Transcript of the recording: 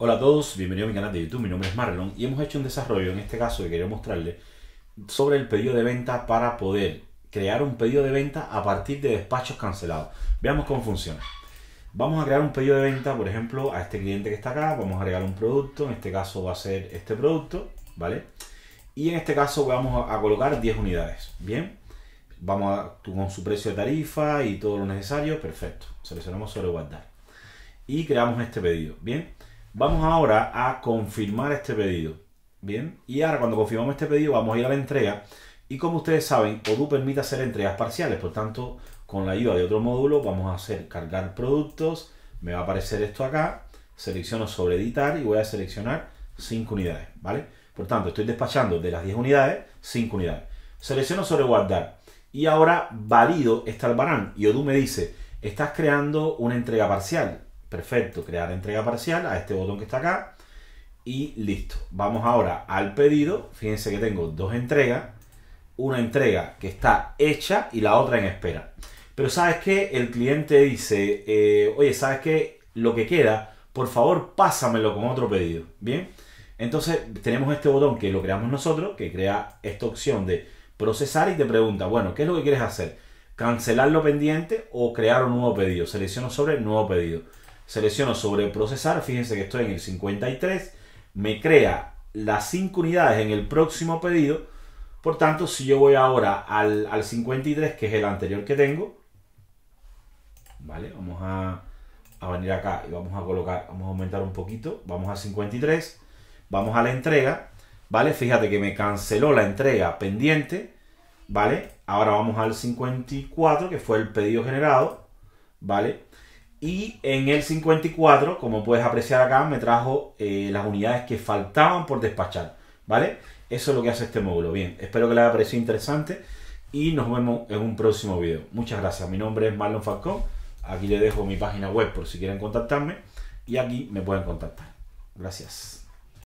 Hola a todos, bienvenidos a mi canal de YouTube, mi nombre es Marlon y hemos hecho un desarrollo en este caso que quería mostrarles sobre el pedido de venta para poder crear un pedido de venta a partir de despachos cancelados. Veamos cómo funciona. Vamos a crear un pedido de venta, por ejemplo, a este cliente que está acá, vamos a agregar un producto, en este caso va a ser este producto, ¿vale? Y en este caso vamos a colocar 10 unidades, ¿bien? Vamos a, con su precio de tarifa y todo lo necesario, perfecto. Seleccionamos sobre guardar. Y creamos este pedido, ¿bien? Vamos ahora a confirmar este pedido. Bien, y ahora cuando confirmamos este pedido vamos a ir a la entrega. Y como ustedes saben, Odoo permite hacer entregas parciales, por tanto, con la ayuda de otro módulo vamos a hacer cargar productos, me va a aparecer esto acá, selecciono sobre editar y voy a seleccionar 5 unidades, ¿vale? Por tanto, estoy despachando de las 10 unidades, 5 unidades. Selecciono sobre guardar. Y ahora valido este albarán. Y Odoo me dice, estás creando una entrega parcial, Perfecto, crear entrega parcial a este botón que está acá y listo. Vamos ahora al pedido. Fíjense que tengo dos entregas. Una entrega que está hecha y la otra en espera. Pero sabes que el cliente dice, eh, oye, sabes que lo que queda, por favor pásamelo con otro pedido. Bien, entonces tenemos este botón que lo creamos nosotros, que crea esta opción de procesar y te pregunta, bueno, ¿qué es lo que quieres hacer? ¿Cancelar lo pendiente o crear un nuevo pedido? Selecciono sobre nuevo pedido selecciono sobre procesar, fíjense que estoy en el 53, me crea las 5 unidades en el próximo pedido, por tanto si yo voy ahora al, 53, que es el anterior que tengo, vale, vamos a, a venir acá y vamos a colocar, vamos a aumentar un poquito, vamos al 53, vamos a la entrega, vale, fíjate que me canceló la entrega pendiente, vale, ahora vamos al 54, que fue el pedido generado, vale, y en el 54, como puedes apreciar acá, me trajo eh, las unidades que faltaban por despachar. ¿Vale? Eso es lo que hace este módulo. Bien, espero que les haya parecido interesante y nos vemos en un próximo video. Muchas gracias. Mi nombre es Marlon Falcón. Aquí les dejo mi página web por si quieren contactarme y aquí me pueden contactar. Gracias.